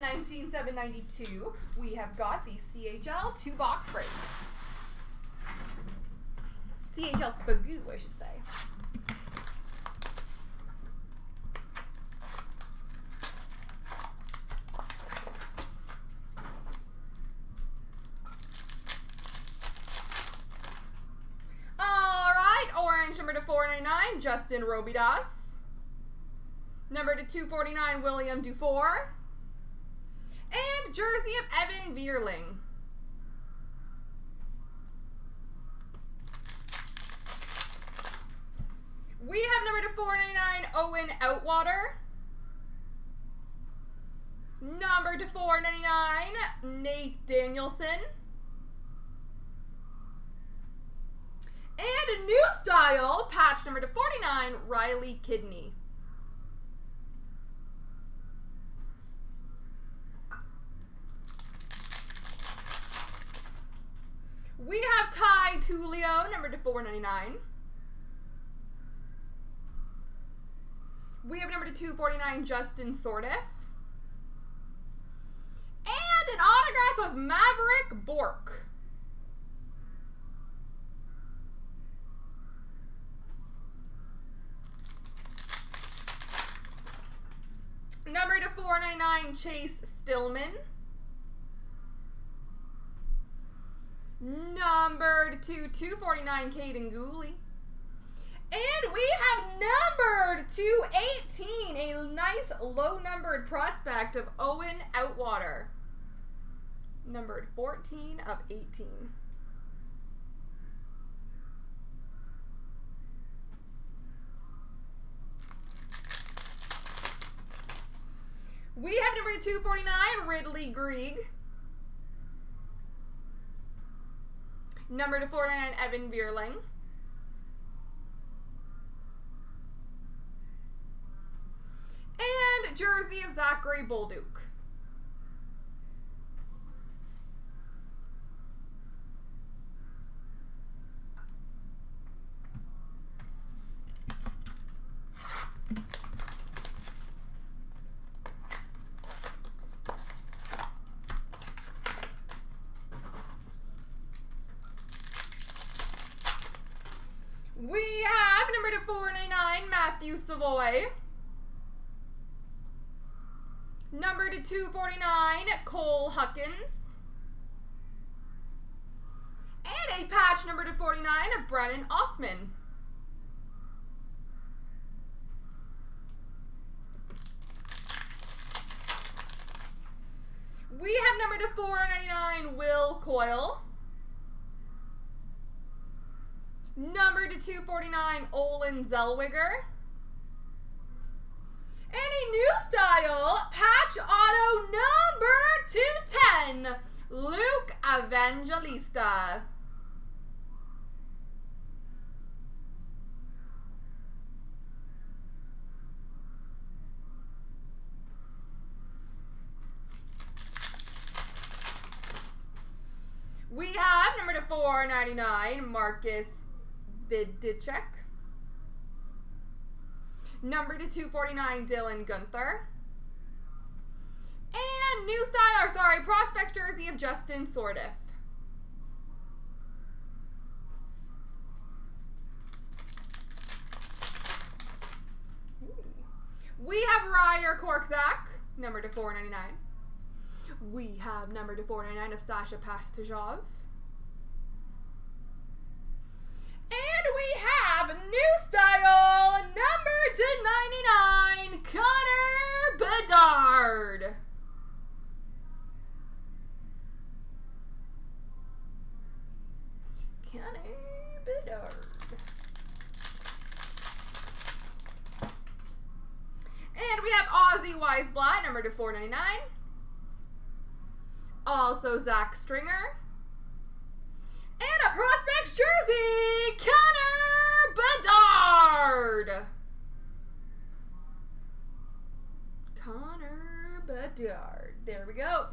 19792, we have got the CHL two box break. CHL Spagoo, I should say. All right, orange number to 499, Justin Robidas. Number to 249, William Dufour. And jersey of Evan Vierling. We have number to 499, Owen Outwater. Number to 499, Nate Danielson. And a new style, patch number to 49, Riley Kidney. We have Ty Tullio, number to 499. We have number to 249, Justin Sourdif. And an autograph of Maverick Bourque. Number to 499, Chase Stillman. Numbered to 249, Kaiden Guhle. And we have numbered to 18, a nice low numbered prospect of Owen Outwater. Numbered 14 of 18. We have number 249, Ridley Greig. Number to 49, Evan Vierling. And jersey of Zachary Bolduc. We have number to 499, Matthew Savoie. Number to 249, Cole Huckins. And a patch number to 49 of Brennan Othmann. We have number to 499, Will Cuylle. Number to 249, Olen Zellweger. And a new style, patch auto number 210, Luke Evangelista. We have number to 499, Marcus Vidicek. Number to 249, Dylan Guenther. And new style, or sorry, prospect jersey of Justin Sourdif. We have Ryder Korczak, number to 499. We have number to 499 of Sasha Pastujov. And we have new style, number to 99, Connor Bedard. Connor Bedard. And we have Ozzy Wiesblatt, number to 499. Also Zach Stringer. And a prospects jersey, Connor Bedard. There we go.